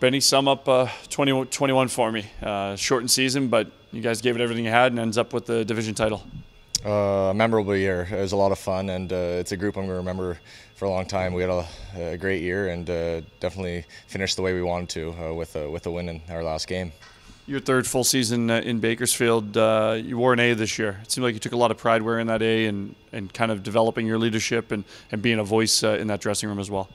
Benny, sum up uh, 20, 21 for me. Uh, shortened season, but you guys gave it everything you had and ends up with the division title. Uh, a memorable year. It was a lot of fun, and uh, it's a group I'm going to remember for a long time. We had a, a great year and uh, definitely finished the way we wanted to uh, with a, with a win in our last game. Your third full season uh, in Bakersfield, uh, you wore an A this year. It seemed like you took a lot of pride wearing that A and, and kind of developing your leadership and, and being a voice in that dressing room as well.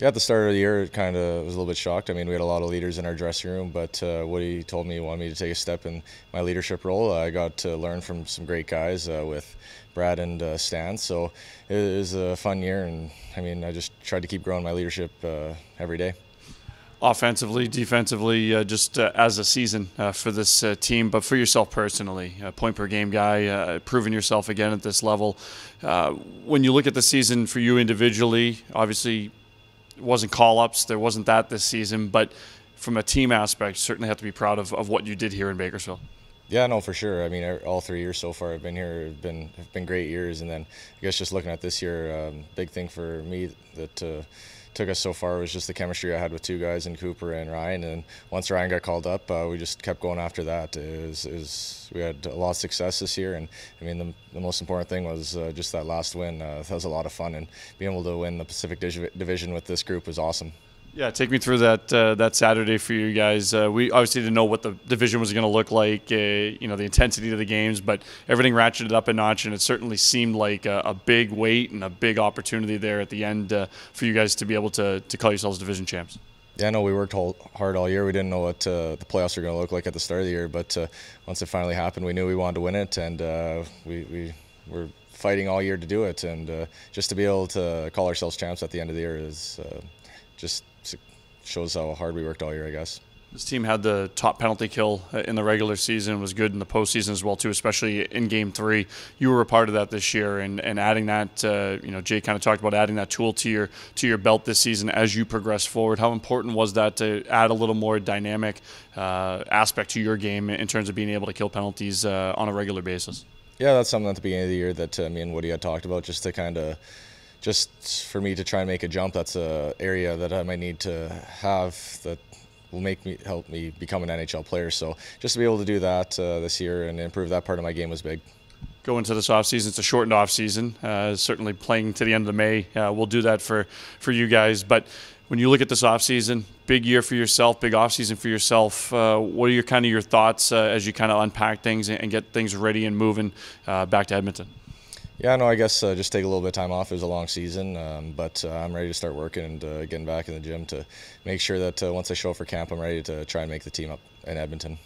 Yeah, at the start of the year, it kind of was a little bit shocked. I mean, we had a lot of leaders in our dressing room, but uh, Woody told me he wanted me to take a step in my leadership role. I got to learn from some great guys uh, with Brad and uh, Stan, so it was a fun year. And I mean, I just tried to keep growing my leadership uh, every day. Offensively, defensively, uh, just uh, as a season for this team, but for yourself personally, point per game guy, proving yourself again at this level. when you look at the season for you individually, obviously wasn't call ups. There wasn't that this season, but from a team aspect, certainly have to be proud of, of what you did here in Bakersfield. Yeah, no, for sure. I mean, all three years so far I've been here have been have been great years, and then I guess just looking at this year, um, big thing for me that uh, took us so far was just the chemistry I had with two guys in Cooper and Ryan. And once Ryan got called up, uh, we just kept going after that. It was, it was, we had a lot of success this year, and I mean the, the most important thing was uh, just that last win. Uh, that was a lot of fun, and being able to win the Pacific Division with this group was awesome. Yeah, take me through that uh, that Saturday for you guys. Uh, we obviously didn't know what the division was going to look like, uh, you know, the intensity of the games, but everything ratcheted up a notch, and it certainly seemed like a, a big weight and a big opportunity there at the end uh, for you guys to be able to to call yourselves division champs. Yeah, no, we worked hard all year. We didn't know what uh, the playoffs were going to look like at the start of the year, but uh, once it finally happened, we knew we wanted to win it, and we we were fighting all year to do it, and just to be able to call ourselves champs at the end of the year is just shows how hard we worked all year, I guess. This team had the top penalty kill in the regular season, was good in the postseason as well too, especially in Game Three. You were a part of that this year, and, and adding that, uh, you know, Jay kind of talked about adding that tool to your to your belt this season as you progress forward. How important was that to add a little more dynamic uh, aspect to your game in terms of being able to kill penalties uh, on a regular basis? Yeah, that's something at the beginning of the year that uh, me and Woody had talked about, just to kind of just for me to try and make a jump, that's a area that I might need to have that will make me help me become an NHL player. So just to be able to do that uh, this year and improve that part of my game was big. Go into this off season. It's a shortened off season. Uh, certainly playing to the end of May. Uh, we'll do that for for you guys. But when you look at this off season, big year for yourself, big off season for yourself. Uh, what are your kind of your thoughts uh, as you kind of unpack things and get things ready and moving uh, back to Edmonton? Yeah, no, I guess uh, just take a little bit of time off. It was a long season, um, but uh, I'm ready to start working and uh, getting back in the gym to make sure that uh, once I show up for camp, I'm ready to try and make the team up in Edmonton.